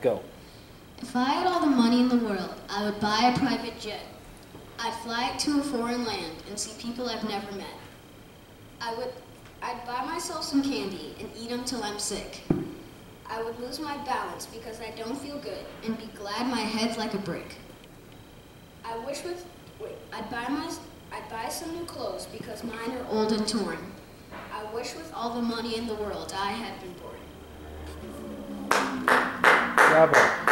go. If I had all the money in the world, I would buy a private jet. I'd fly it to a foreign land and see people I've never met. I would, I'd buy myself some candy and eat them till I'm sick. I would lose my balance because I don't feel good and be glad my head's like a brick. I wish with, wait, I'd buy my, I'd buy some new clothes because mine are old and torn. I wish with all the money in the world I had been born. Tá bom.